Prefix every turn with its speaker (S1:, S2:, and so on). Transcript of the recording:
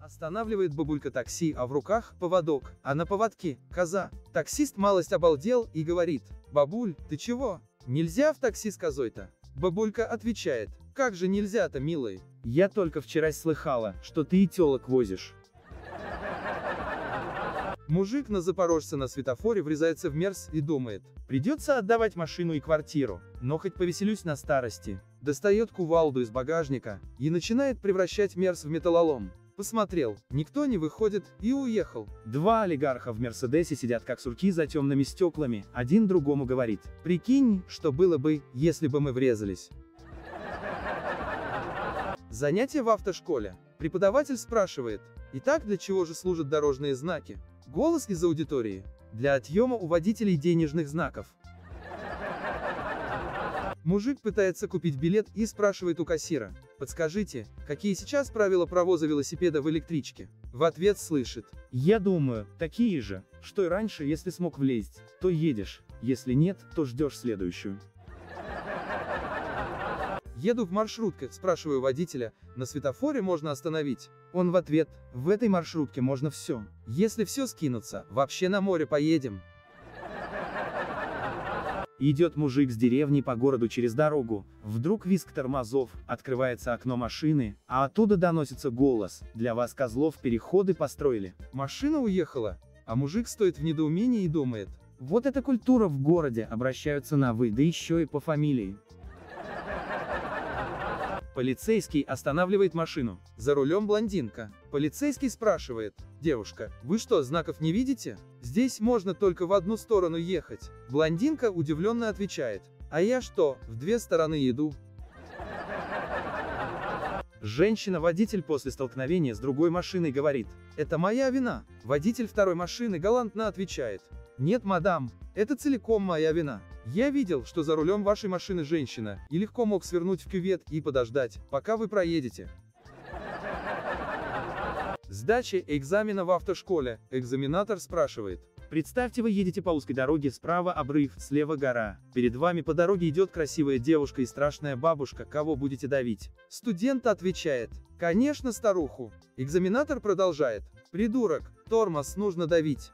S1: Останавливает бабулька такси, а в руках поводок, а на поводке коза. Таксист малость обалдел и говорит, бабуль, ты чего? Нельзя в такси с козой-то. Бабулька отвечает, как же нельзя-то, милый?
S2: Я только вчера слыхала, что ты и телок возишь.
S1: Мужик на Запорожце на светофоре врезается в мерз и думает,
S2: Придется отдавать машину и квартиру, но хоть повеселюсь на старости.
S1: достает кувалду из багажника и начинает превращать мерз в металлолом. Посмотрел, никто не выходит, и уехал.
S2: Два олигарха в Мерседесе сидят как сурки за темными стеклами, один другому говорит.
S1: Прикинь, что было бы, если бы мы врезались. Занятие в автошколе. Преподаватель спрашивает, итак, для чего же служат дорожные знаки? Голос из аудитории. Для отъема у водителей денежных знаков. Мужик пытается купить билет и спрашивает у кассира, подскажите, какие сейчас правила провоза велосипеда в электричке? В ответ слышит,
S2: Я думаю, такие же, что и раньше, если смог влезть, то едешь, если нет, то ждешь следующую.
S1: еду в маршрутке, спрашиваю водителя, на светофоре можно остановить? Он в ответ, в этой маршрутке можно все. Если все скинуться, вообще на море поедем.
S2: Идет мужик с деревни по городу через дорогу, вдруг визг тормозов, открывается окно машины, а оттуда доносится голос, для вас, козлов, переходы построили.
S1: Машина уехала, а мужик стоит в недоумении и думает,
S2: Вот эта культура в городе, обращаются на вы, да еще и по фамилии.
S1: Полицейский останавливает машину. За рулем блондинка. Полицейский спрашивает, девушка, вы что, знаков не видите? Здесь можно только в одну сторону ехать. Блондинка удивленно отвечает, а я что, в две стороны еду? Женщина-водитель после столкновения с другой машиной говорит, это моя вина. Водитель второй машины галантно отвечает, нет, мадам, это целиком моя вина. Я видел, что за рулем вашей машины женщина, и легко мог свернуть в кювет и подождать, пока вы проедете. Сдача экзамена в автошколе. Экзаменатор спрашивает.
S2: Представьте, вы едете по узкой дороге, справа обрыв, слева гора. Перед вами по дороге идет красивая девушка и страшная бабушка, кого будете давить?
S1: Студент отвечает. Конечно, старуху. Экзаменатор продолжает. Придурок, тормоз нужно давить.